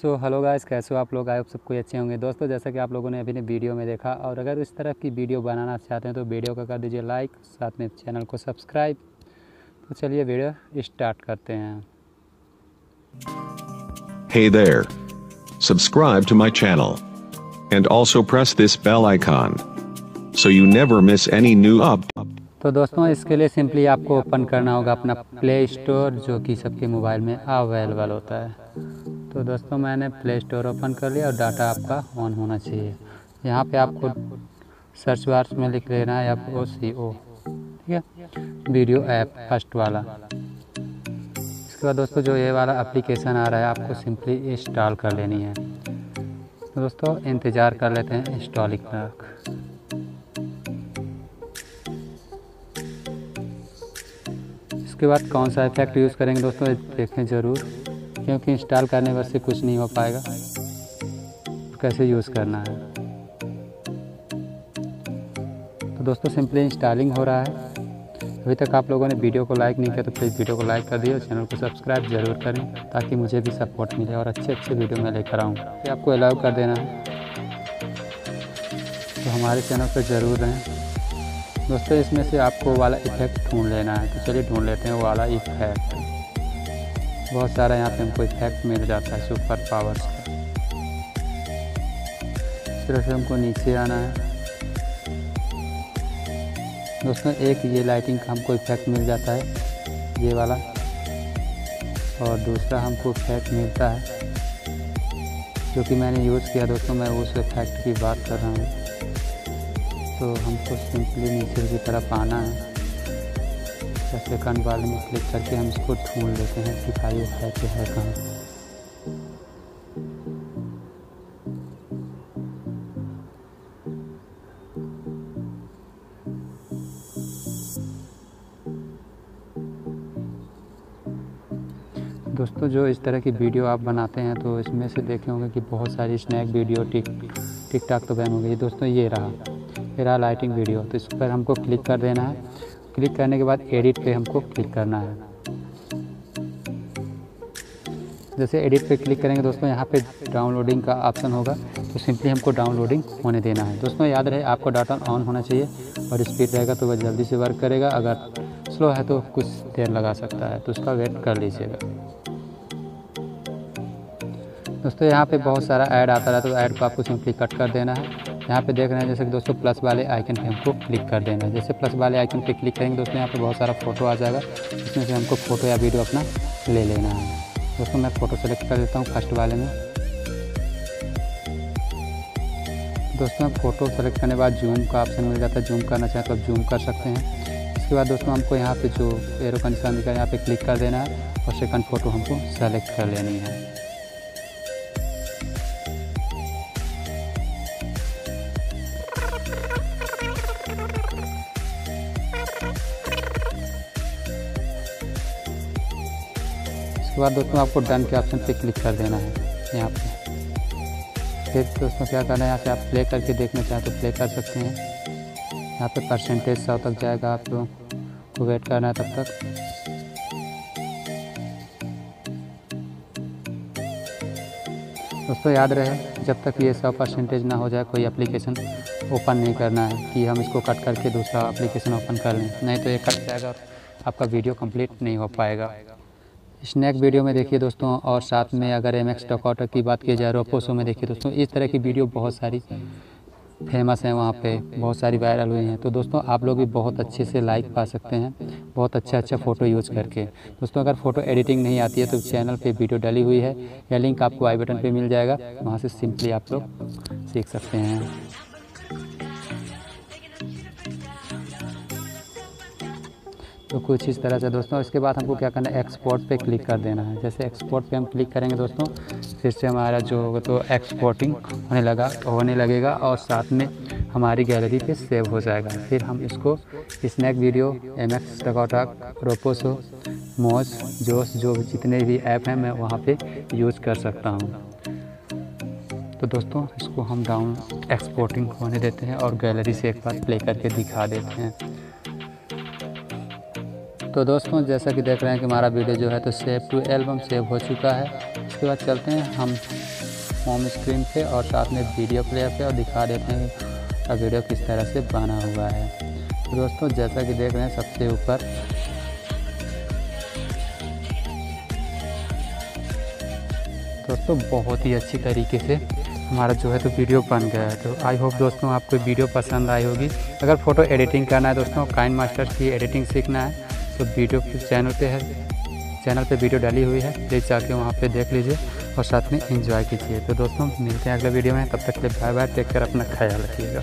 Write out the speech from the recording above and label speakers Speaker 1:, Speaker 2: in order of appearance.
Speaker 1: So hello guys कैसे हो आप लोग आए आप सब कोई अच्छे होंगे दोस्तों जैसा कि आप लोगों ने अभी ने वीडियो में देखा और अगर इस तरह की वीडियो बनाना चाहते हैं तो वीडियो का कर दीजिए लाइक साथ में चैनल को सब्सक्राइब तो चलिए वीडियो स्टार्ट करते हैं
Speaker 2: Hey there. Subscribe to my channel. And also press this bell icon. So you never miss any new up.
Speaker 1: तो दोस्तों इसके लिए सिंपली आपको ओपन करना होगा अपना प्ले स्टोर जो कि सबके मोबाइल में अवेलेबल होता है तो दोस्तों मैंने प्ले स्टोर ओपन कर लिया और डाटा आपका ऑन होना चाहिए। यहाँ पे आपको सर्च बार में लिख लेना है ओ सी ओ ठीक है? वीडियो ऐप फ़र्स्ट वाला। इसके बाद दोस्तों जो ये वाला एप्लीकेशन आ रहा है, आपको सिंपली इंस्टॉल कर लेनी है। तो दोस्तों इंतज़ार कर लेते हैं इंस्टॉलिंग तक इसके बाद कौन सा इफ़ेक्ट यूज़ करेंगे दोस्तों? देखें ज़रूर। क्योंकि इंस्टॉल करने बस से कुछ नहीं हो पाएगा। कैसे यूज़ करना है? तो दोस्तों सिंपली इंस्टॉलिंग हो रहा है। अभी तक आप लोगों ने वीडियो को लाइक नहीं किया तो प्लीज़ वीडियो को लाइक कर दिए और चैनल को सब्सक्राइब ज़रूर करें ताकि मुझे भी सपोर्ट मिले और अच्छे अच्छे वीडियो मैं लेकर आऊँ। ये आपको अलाउ कर देना है। तो हमारे चैनल पर ज़रूर रहें। दोस्तों, इसमें से आपको वाला इफ़ेक्ट ढूंढ लेना है। तो चलिए ढूंढ लेते हैं वाला इफ़ेक्ट बहुत सारा यहाँ पे हमको इफ़ेक्ट मिल जाता है सुपर पावर्स का। इस तरह से हमको नीचे आना है। दोस्तों, एक ये लाइटिंग का हमको इफ़ेक्ट मिल जाता है, ये वाला। और दूसरा हमको इफ़ेक्ट मिलता है, जो कि मैंने यूज़ किया। दोस्तों, मैं उस इफ़ेक्ट की बात कर रहा हूँ। तो हमको सिंपली नीचे की तरफ़ आना है। सेकंड वाले में क्लिक करके हम इसको ढूंढ लेते हैं कि भाई है कि है कहाँ। दोस्तों, जो इस तरह की वीडियो आप बनाते हैं तो इसमें से देखे होंगे कि बहुत सारी स्नैक वीडियो, टिक टिक टाक तो बैन हो गई। दोस्तों, ये रहा ये रहा लाइटिंग वीडियो तो इस पर हमको क्लिक कर देना है। क्लिक करने के बाद एडिट पे हमको क्लिक करना है। जैसे एडिट पे क्लिक करेंगे दोस्तों, यहाँ पे डाउनलोडिंग का ऑप्शन होगा तो सिंपली हमको डाउनलोडिंग होने देना है। दोस्तों, याद रहे, आपको डाटा ऑन होना चाहिए और स्पीड रहेगा तो वह जल्दी से वर्क करेगा, अगर स्लो है तो कुछ देर लगा सकता है तो उसका वेट कर लीजिएगा। दोस्तों, यहाँ पे बहुत सारा ऐड आता है तो ऐड को आपको सिंपली कट कर देना है। यहाँ पे देख रहे हैं, जैसे कि दोस्तों प्लस वाले आइकन पे हमको क्लिक कर देना है। जैसे प्लस वाले आइकन पे क्लिक करेंगे, दोस्तों, यहाँ पे बहुत सारा फ़ोटो आ जाएगा इसमें से हमको फ़ोटो या वीडियो अपना ले लेना है। दोस्तों, मैं फ़ोटो सेलेक्ट कर देता हूँ फ़र्स्ट वाले में। दोस्तों फ़ोटो सेलेक्ट करने के बाद जूम का ऑप्शन मिल जाता है। जूम करना चाहें तो आप जूम कर सकते हैं। इसके बाद दोस्तों, हमको यहाँ पे जो एरो का निशान दिखा यहाँ पे क्लिक कर देना है और सेकंड फ़ोटो हमको सेलेक्ट कर लेनी है। उसके बाद दोस्तों आपको डन के ऑप्शन पे क्लिक कर देना है, यहाँ पे। फिर दोस्तों क्या करना है, यहाँ पे आप प्ले करके देखना चाहें तो प्ले कर सकते हैं। यहाँ पे परसेंटेज सौ तक जाएगा आप लोगों को वेट करना है तब तक। दोस्तों याद रहे, जब तक ये सौ परसेंटेज ना हो जाए, कोई एप्लीकेशन ओपन नहीं करना है, कि हम इसको कट करके दूसरा एप्लीकेशन ओपन कर लें। नहीं तो ये कट जाएगा, आपका वीडियो कंप्लीट नहीं हो पाएगा। स्नैक वीडियो में देखिए दोस्तों, और साथ में अगर एम एक्स टॉकआउटर की बात की जाए रोपोसो में देखिए दोस्तों, इस तरह की वीडियो बहुत सारी फ़ेमस हैं वहाँ पे, बहुत सारी वायरल हुई हैं। तो दोस्तों, आप लोग भी बहुत अच्छे से लाइक पा सकते हैं, बहुत अच्छा अच्छा फ़ोटो यूज़ करके। दोस्तों, अगर फ़ोटो एडिटिंग नहीं आती है तो चैनल पे वीडियो डली हुई है, या लिंक आपको आई बटन पे मिल जाएगा, वहाँ से सिंपली आप लोग सीख सकते हैं। तो कुछ इस तरह से दोस्तों, इसके बाद हमको क्या करना है एक्सपोर्ट पे क्लिक कर देना है। जैसे एक्सपोर्ट पे हम क्लिक करेंगे दोस्तों, फिर से हमारा जो होगा तो एक्सपोर्टिंग होने लगा, होने लगेगा और साथ में हमारी गैलरी पे सेव हो जाएगा। फिर हम इसको Snack Video M X Takatak Roposo Moj Josh जो जितने भी ऐप हैं, मैं वहाँ पे यूज़ कर सकता हूँ। तो दोस्तों, इसको हम डाउन एक्सपोर्टिंग होने देते हैं और गैलरी से एक बार प्ले करके दिखा देते हैं। तो दोस्तों, जैसा कि देख रहे हैं कि हमारा वीडियो जो है तो सेव टू एल्बम सेव हो चुका है। उसके बाद चलते हैं हम होम स्क्रीन पे और साथ में वीडियो प्लेयर पे और दिखा देते हैं कि वीडियो किस तरह से बना हुआ है। तो दोस्तों, जैसा कि देख रहे हैं, सबसे ऊपर। दोस्तों, बहुत ही अच्छी तरीके से हमारा जो है तो वीडियो बन गया है। तो आई होप दोस्तों आपको वीडियो पसंद आई होगी। अगर फ़ोटो एडिटिंग करना है दोस्तों काइन मास्टर की एडिटिंग सीखना है। तो वीडियो चैनल पे है। चैनल पे वीडियो डाली हुई है, प्लीज़ जाके वहाँ पे देख लीजिए और साथ में इंजॉय कीजिए। तो दोस्तों, मिलते हैं अगले वीडियो में, तब तक के लिए बाय बाय टेक कर अपना ख्याल रखिएगा।